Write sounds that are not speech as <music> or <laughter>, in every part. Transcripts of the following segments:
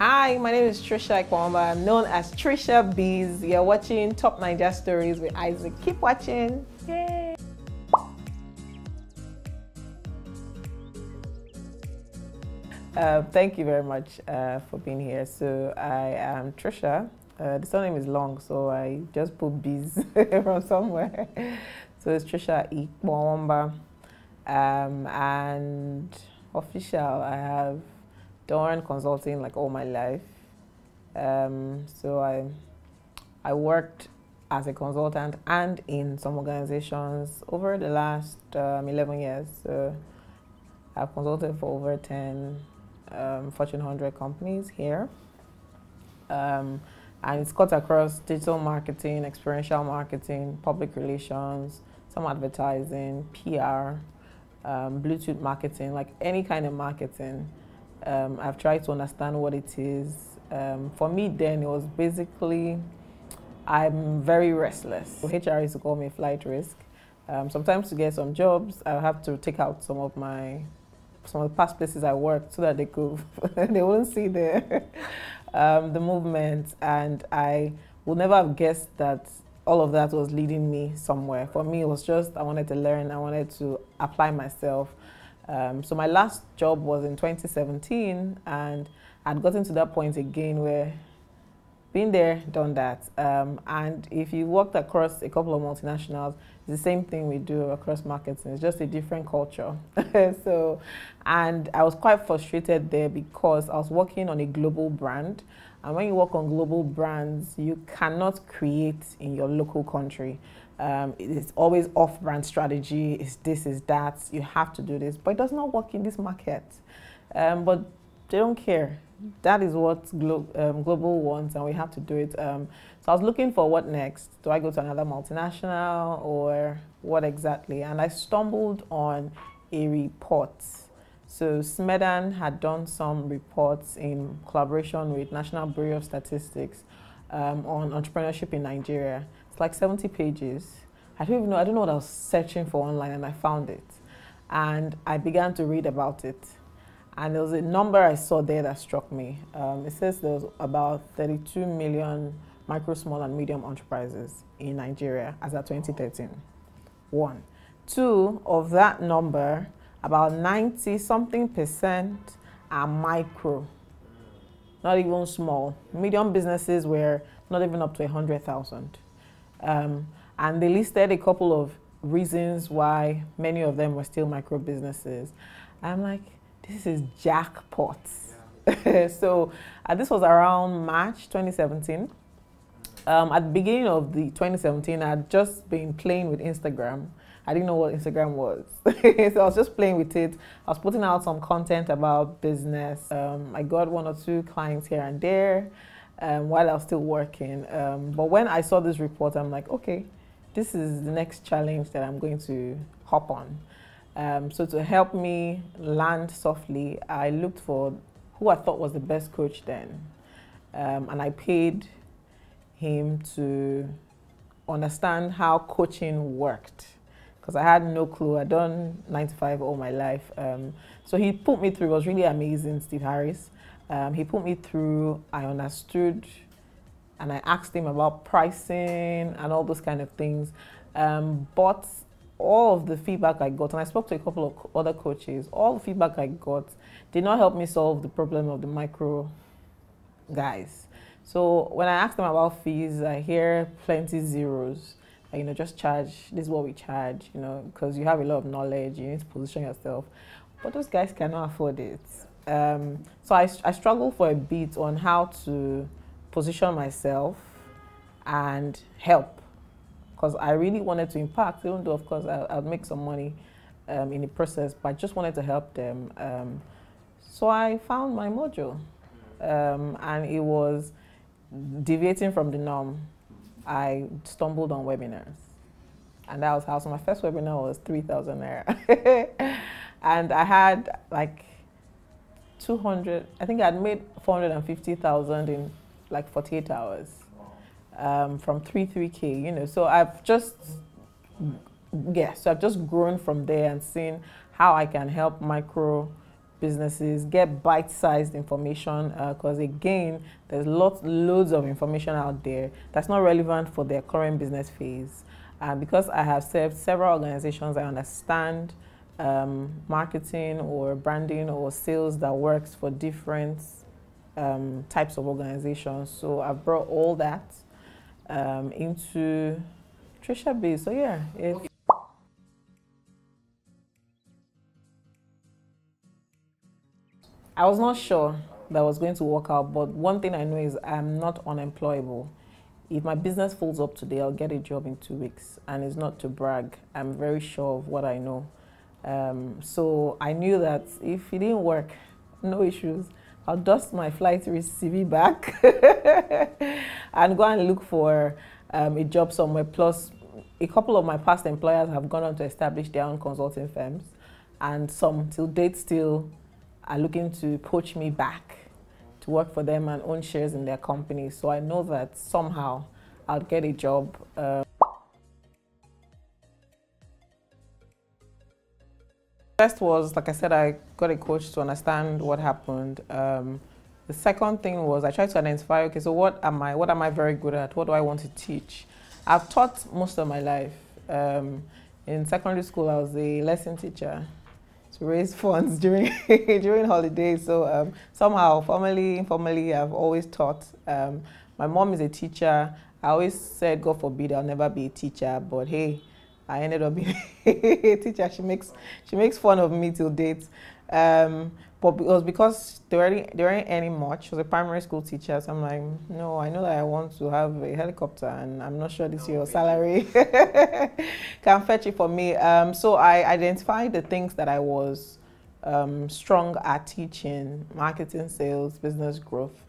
Hi, my name is Tricia Ikpowonba. I'm known as TriciaBiz. You're watching TopNaija Stories with Isaac. Keep watching. Yay! Uh, thank you very much uh, for being here. So I am Tricia. Uh, the surname is long, so I just put Biz <laughs> from somewhere. So it's Tricia Ikpowonba. Um, and official, I have done consulting like all my life. Um, so I, I worked as a consultant and in some organizations over the last um, 11 years. So I've consulted for over 10 um, Fortune 100 companies here. Um, and it's cut across digital marketing, experiential marketing, public relations, some advertising, PR, um, Bluetooth marketing, like any kind of marketing. Um, I've tried to understand what it is. Um, for me, then it was basically I'm very restless. So HR used to call me flight risk. Um, sometimes to get some jobs, I have to take out some of my some of the past places I worked so that they could <laughs> they wouldn't see the <laughs> um, the movement, and I would never have guessed that all of that was leading me somewhere. For me, it was just I wanted to learn, I wanted to apply myself. Um, so my last job was in 2017, and I'd gotten to that point again where been there, done that. Um, and if you worked across a couple of multinationals, it's the same thing we do across marketing. It's just a different culture. <laughs> so, and I was quite frustrated there because I was working on a global brand. And when you work on global brands, you cannot create in your local country. Um, it's always off-brand strategy. It's this, is that. You have to do this, but it does not work in this market. Um, but they don't care that is what Glo um, Global wants, and we have to do it. Um, so I was looking for what next. Do I go to another multinational or what exactly? And I stumbled on a report. So SMEDAN had done some reports in collaboration with National Bureau of Statistics um, on entrepreneurship in Nigeria. Like 70 pages. I don't even know, I don't know what I was searching for online and I found it. And I began to read about it. And there was a number I saw there that struck me. Um, it says there was about 32 million micro, small, and medium enterprises in Nigeria as of 2013. One. Two, of that number, about 90 something percent are micro, not even small. Medium businesses were not even up to 100,000. Um, and they listed a couple of reasons why many of them were still micro businesses. I'm like, this is jackpot. Yeah. <laughs> so uh, this was around March 2017. Um, at the beginning of the 2017, I had just been playing with Instagram. I didn't know what Instagram was. <laughs> so I was just playing with it. I was putting out some content about business. Um, I got one or two clients here and there um, while I was still working. Um, but when I saw this report, I'm like, okay, this is the next challenge that I'm going to hop on. Um, so to help me land softly, I looked for who I thought was the best coach then. Um, and I paid him to understand how coaching worked because I had no clue. I'd done 95 all my life. Um, so he put me through, it was really amazing, Steve Harris. Um, he put me through, I understood, and I asked him about pricing and all those kind of things. Um, but all of the feedback I got, and I spoke to a couple of other coaches, all the feedback I got did not help me solve the problem of the micro guys. So when I asked them about fees, I hear plenty zeros. you know, just charge, this is what we charge, you know, because you have a lot of knowledge, you need to position yourself. But those guys cannot afford it. Um, so I, I for a bit on how to position myself and help because I really wanted to impact, even though, of course, I, would make some money um, in the process, but I just wanted to help them. Um, so I found my module, um, and it was deviating from the norm. I stumbled on webinars, and that was how. So my first webinar was three thousand naira, <laughs> and I had like two hundred. I think I'd made four hundred and fifty thousand in like forty eight hours um, from 3 3K, you know. So I've just, yeah, so I've just grown from there and seen how I can help micro businesses get bite-sized information because uh, again there's lots loads of information out there that's not relevant for their current business phase and because i have served several organizations i understand um, marketing or branding or sales that works for different um, types of organizations so i've brought all that um, into TriciaBiz so yeah okay. I was not sure that was going to work out, but one thing I know is I'm not unemployable. If my business folds up today, I'll get a job in two weeks. And it's not to brag, I'm very sure of what I know. Um, so I knew that if it didn't work, no issues. I'll dust my flight CV back <laughs> and go and look for um, a job somewhere. Plus, a couple of my past employers have gone on to establish their own consulting firms, and some till date still are looking to poach me back to work for them and own shares in their company. So I know that somehow I'll get a job. Uh, First was, like I said, I got a coach to understand what happened. Um, the second thing was I tried to identify, okay, so what am I, what am I very good at? What do I want to teach? I've taught most of my life. Um, in secondary school, I was a lesson teacher to raise <laughs> funds during <laughs> during holidays. So um, somehow, formally, informally, I've always taught. Um, my mom is a teacher. I always said, God forbid, I'll never be a teacher. But hey, I ended up being <laughs> a teacher. She makes she makes fun of me till date. Um, but it was because there weren't, there weren't any much. She was a primary school teacher. So I'm like, no, I know that I want to have a helicopter and I'm not sure this your salary <laughs> can fetch it for me. Um, so I identified the things that I was um, strong at teaching, marketing, sales, business growth.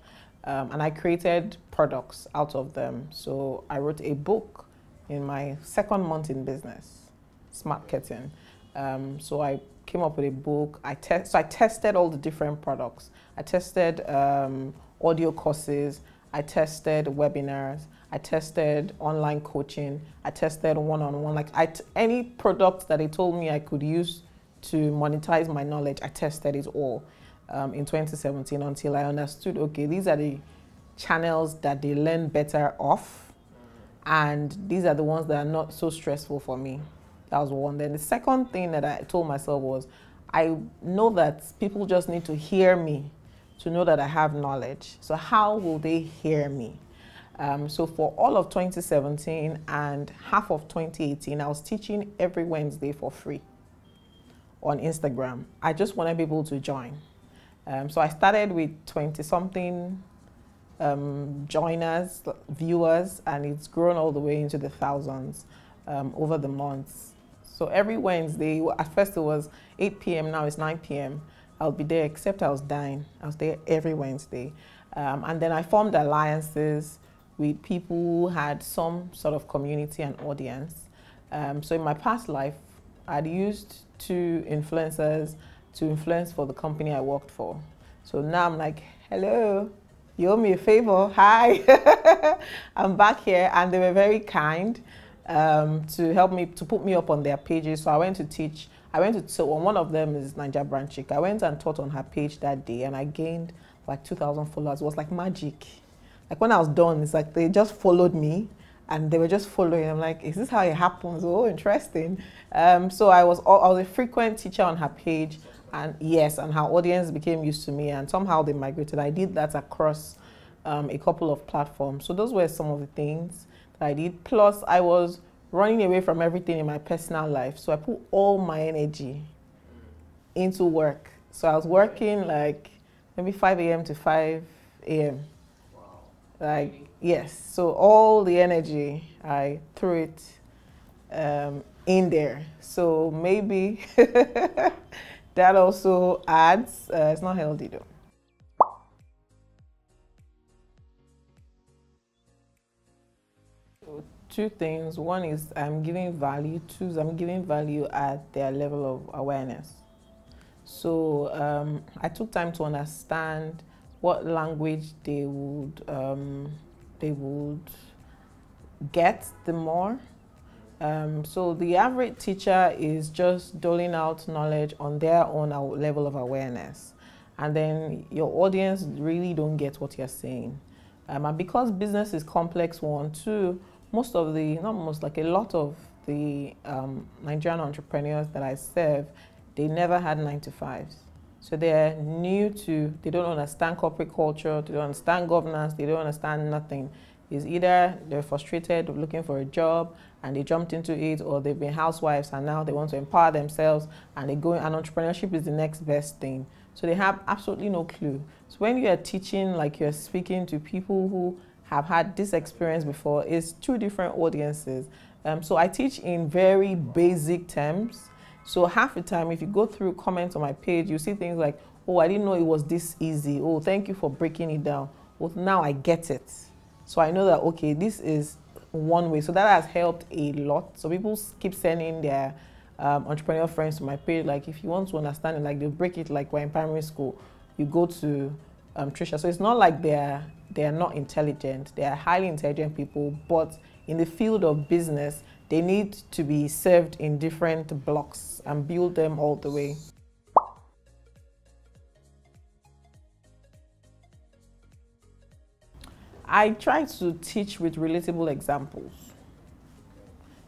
Um, and I created products out of them. So I wrote a book in my second month in business, Smarketing. Um, so I came up with a book. I test, so I tested all the different products. I tested um, audio courses. I tested webinars. I tested online coaching. I tested one-on-one. Like I t- any product that they told me I could use to monetize my knowledge, I tested it all um, in 2017 until I understood. Okay, these are the channels that they learn better off, and these are the ones that are not so stressful for me. That was one. Then the second thing that I told myself was, I know that people just need to hear me to know that I have knowledge. So how will they hear me? Um, so for all of 2017 and half of 2018, I was teaching every Wednesday for free on Instagram. I just wanted people to join. Um, so I started with 20 something um, joiners, viewers, and it's grown all the way into the thousands um, over the months. So every Wednesday, at first it was 8 p.m., now it's 9 p.m. I'll be there, except I was dying. I was there every Wednesday. Um, and then I formed alliances with people who had some sort of community and audience. Um, so in my past life, I'd used two influencers to influence for the company I worked for. So now I'm like, hello, you owe me a favor. Hi, <laughs> I'm back here. And they were very kind um, to help me to put me up on their pages. So I went to teach. I went to so one of them is Naija Brand Chick. I went and taught on her page that day, and I gained like 2,000 followers. It was like magic. Like when I was done, it's like they just followed me, and they were just following. I'm like, is this how it happens? Oh, interesting. Um, so I was I was a frequent teacher on her page, and yes, and her audience became used to me, and somehow they migrated. I did that across um, a couple of platforms. So those were some of the things. I did. Plus, I was running away from everything in my personal life. So I put all my energy into work. So I was working like maybe 5 a.m. to 5 a.m. Wow. Like, yes. So all the energy, I threw it um, in there. So maybe <laughs> that also adds, uh, it's not healthy though. two things. One is I'm giving value. Two is I'm giving value at their level of awareness. So um, I took time to understand what language they would um, they would get the more. Um, so the average teacher is just doling out knowledge on their own level of awareness. And then your audience really don't get what you're saying. Um, and because business is complex one, too, most of the, not most, like a lot of the um, Nigerian entrepreneurs that I serve, they never had nine to fives. So they're new to, they don't understand corporate culture, they don't understand governance, they don't understand nothing. It's either they're frustrated looking for a job and they jumped into it, or they've been housewives and now they want to empower themselves and they go, and entrepreneurship is the next best thing. So they have absolutely no clue. So when you are teaching, like you're speaking to people who have had this experience before, it's two different audiences. Um, so I teach in very basic terms. So half the time, if you go through comments on my page, you see things like, oh, I didn't know it was this easy. Oh, thank you for breaking it down. Well, now I get it. So I know that, okay, this is one way. So that has helped a lot. So people keep sending their um, entrepreneur friends to my page. Like, if you want to understand it, like, they'll break it like we're in primary school. You go to um, Tricia. So it's not like they're, they're not intelligent. They are highly intelligent people, but in the field of business, they need to be served in different blocks and build them all the way. I try to teach with relatable examples.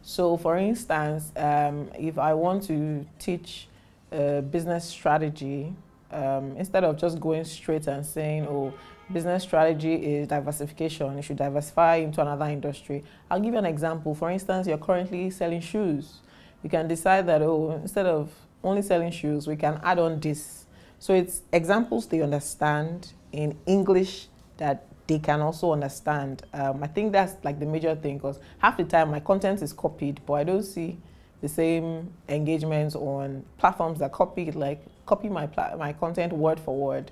So for instance, um, if I want to teach business strategy, um, instead of just going straight and saying, oh, business strategy is diversification. You should diversify into another industry. I'll give you an example. For instance, you're currently selling shoes. You can decide that, oh, instead of only selling shoes, we can add on this. So it's examples they understand in English that they can also understand. Um, I think that's like the major thing because half the time my content is copied, but I don't see the same engagements on platforms that copy like copy my my content word for word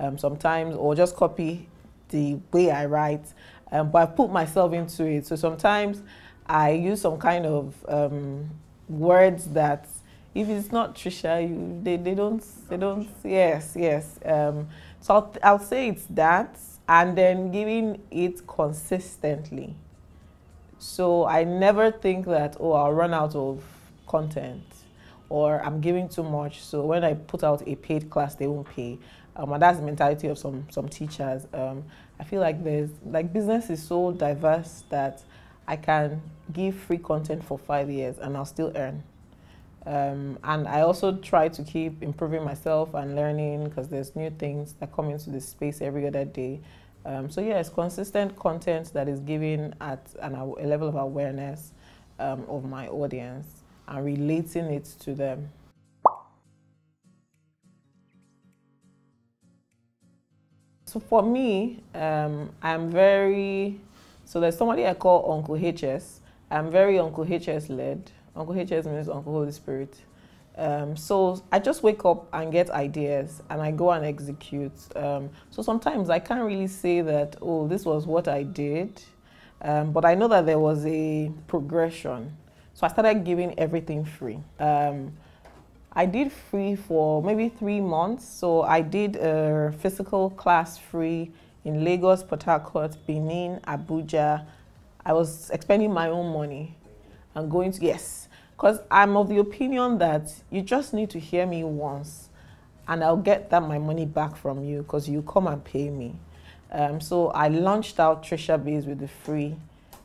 um, sometimes, or just copy the way I write. Um, but I put myself into it. So sometimes I use some kind of um, words that, if it's not Tricia, you, they, they don't, they don't, yes, yes. Um, so I'll, I'll say it's that, and then giving it consistently. So I never think that, oh, I'll run out of content or I'm giving too much. So when I put out a paid class, they won't pay. Um, and that's the mentality of some some teachers. Um, I feel like there's like business is so diverse that I can give free content for five years and I'll still earn. Um, and I also try to keep improving myself and learning because there's new things that come into this space every other day. Um, so yeah, it's consistent content that is given at an, a level of awareness um, of my audience and relating it to them. So for me, um, I'm very, so there's somebody I call Uncle HS. I'm very Uncle HS led. Uncle HS means Uncle Holy Spirit. Um, so I just wake up and get ideas and I go and execute. Um, so sometimes I can't really say that, oh, this was what I did. Um, but I know that there was a progression. So I started giving everything free. Um, I did free for maybe three months. So I did a physical class free in Lagos, Port Harcourt, Benin, Abuja. I was expending my own money and going to, yes, because I'm of the opinion that you just need to hear me once and I'll get that my money back from you because you come and pay me. Um, so I launched out TriciaBiz with the free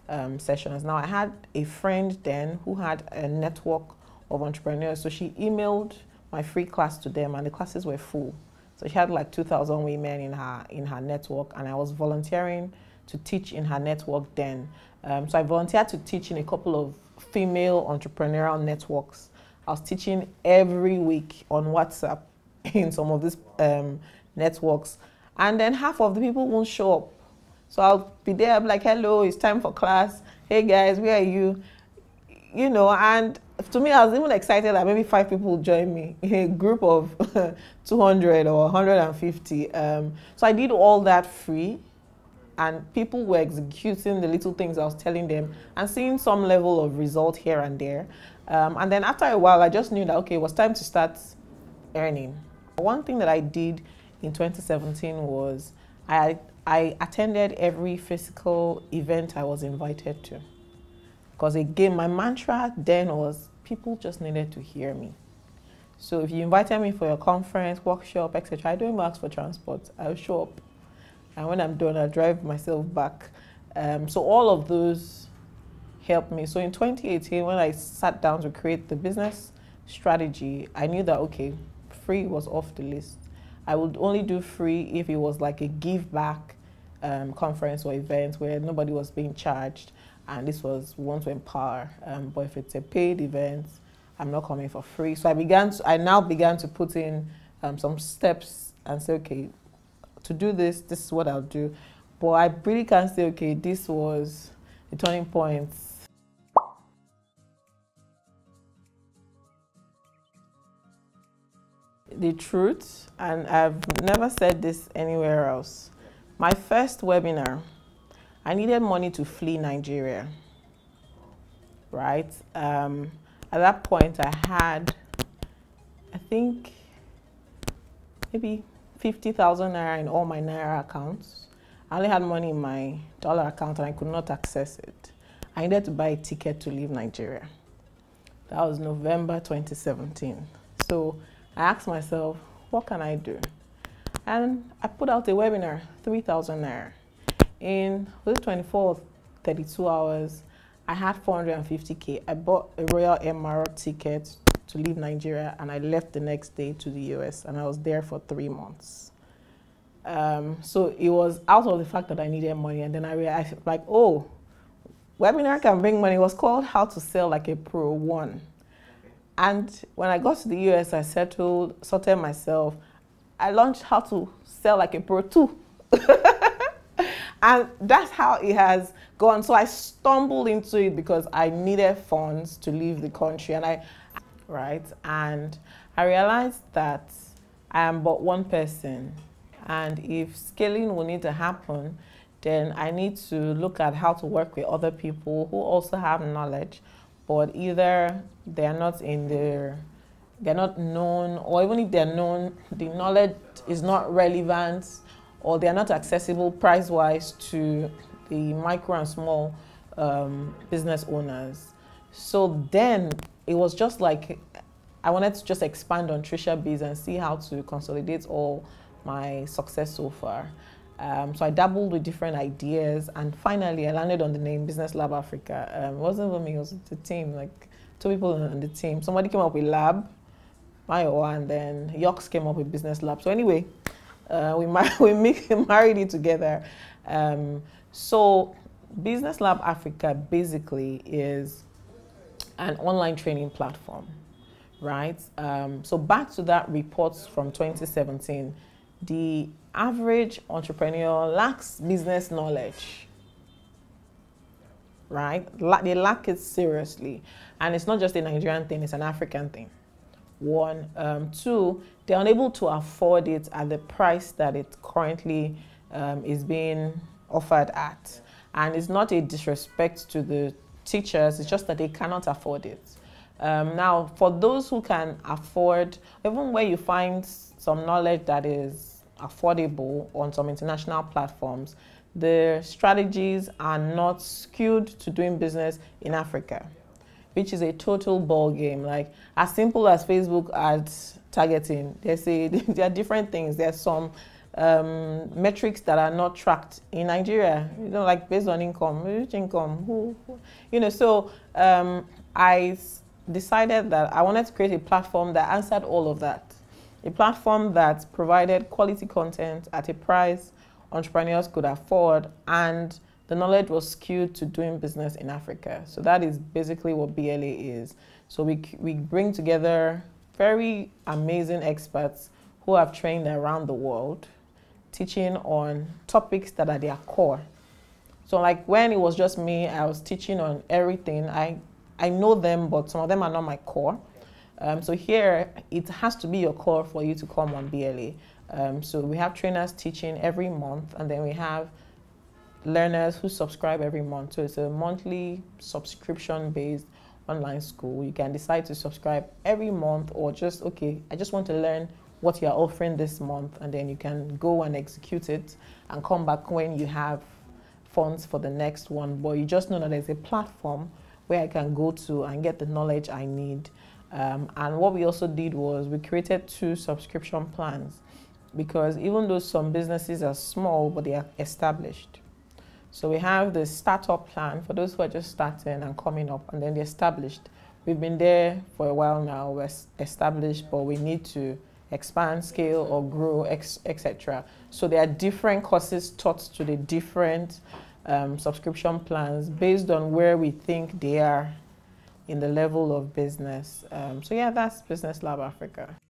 um, sessions. Now I had a friend then who had a network of entrepreneurs. So she emailed my free class to them and the classes were full. So she had like 2,000 women in her, in her network and I was volunteering to teach in her network then. Um, so I volunteered to teach in a couple of female entrepreneurial networks. I was teaching every week on WhatsApp <laughs> in some of these um, networks. And then half of the people won't show up. So I'll be there, I'm like, hello, it's time for class. Hey guys, where are you? You know, and to me, I was even excited that maybe five people would join me <laughs> a group of <laughs> 200 or 150. Um, so I did all that free, and people were executing the little things I was telling them and seeing some level of result here and there. Um, and then after a while, I just knew that, okay, it was time to start earning. One thing that I did in 2017 was I, I attended every physical event I was invited to. Because again, my mantra then was people just needed to hear me. So if you invited me for your conference, workshop, etc., I don't even ask for transport. I'll show up. And when I'm done, I'll drive myself back. Um, so all of those helped me. So in 2018, when I sat down to create the business strategy, I knew that, okay, free was off the list. I would only do free if it was like a give back um, conference or event where nobody was being charged and this was want to empower. Um, but if it's a paid event, I'm not coming for free. So I began to, I now began to put in um, some steps and say, okay, to do this, this is what I'll do. But I really can't say, okay, this was the turning point. The truth, and I've never said this anywhere else. My first webinar, I needed money to flee Nigeria, right? Um, at that point, I had, I think, maybe 50,000 naira in all my naira accounts. I only had money in my dollar account and I could not access it. I needed to buy a ticket to leave Nigeria. That was November 2017. So I asked myself, what can I do? And I put out a webinar, 3,000 naira. In 24 32 hours, I had 450k. I bought a Royal Emirates ticket to leave Nigeria and I left the next day to the US and I was there for three months. Um, so it was out of the fact that I needed money and then I realized like, oh, webinar can bring money. It was called How to Sell Like a Pro One. And when I got to the US, I settled, sorted myself. I launched How to Sell Like a Pro Two. <laughs> and that's how it has gone. So I stumbled into it because I needed funds to leave the country, and I, right, and I realized that I am but one person, and if scaling will need to happen, then I need to look at how to work with other people who also have knowledge, but either they are not in their they're not known, or even if they're known, the knowledge is not relevant or they are not accessible price wise to the micro and small um, business owners. So then it was just like I wanted to just expand on TriciaBiz and see how to consolidate all my success so far. Um, so I dabbled with different ideas, and finally I landed on the name Business Lab Africa. Um, it wasn't even me; it was the team, like two people on the team. Somebody came up with Lab, Mayowa, and then Yox came up with Business Lab. So anyway, uh, we, mar <laughs> we <laughs> married it together. Um, so Business Lab Africa basically is an online training platform, right? Um, so back to that report from 2017, the average entrepreneur lacks business knowledge, right? They lack it seriously. And it's not just a Nigerian thing, it's an African thing one. Um, two, they're unable to afford it at the price that it currently um, is being offered at. And it's not a disrespect to the teachers, it's just that they cannot afford it. Um, now, for those who can afford, even where you find some knowledge that is affordable on some international platforms, the strategies are not skewed to doing business in Africa which is a total ball game. Like as simple as Facebook ads targeting, they say <laughs> there are different things. There's some um, metrics that are not tracked in Nigeria. You know, like based on income, which income, who, who you know. So um, I decided that I wanted to create a platform that answered all of that. A platform that provided quality content at a price entrepreneurs could afford and the knowledge was skewed to doing business in Africa. So that is basically what BLA is. So we, we bring together very amazing experts who have trained around the world, teaching on topics that are their core. So like when it was just me, I was teaching on everything. I, I know them, but some of them are not my core. Um, so here, it has to be your core for you to come on BLA. Um, so we have trainers teaching every month, and then we have learners who subscribe every month. So it's a monthly subscription based online school. You can decide to subscribe every month or just, okay, I just want to learn what you're offering this month, and then you can go and execute it and come back when you have funds for the next one. But you just know that there's a platform where I can go to and get the knowledge I need. Um, and what we also did was we created two subscription plans because even though some businesses are small, but they are established. So we have the startup plan for those who are just starting and coming up, and then the established. We've been there for a while now, we're established, but we need to expand, scale, or grow, etc. So there are different courses taught to the different um, subscription plans based on where we think they are in the level of business. Um, so yeah, that's Business Lab Africa.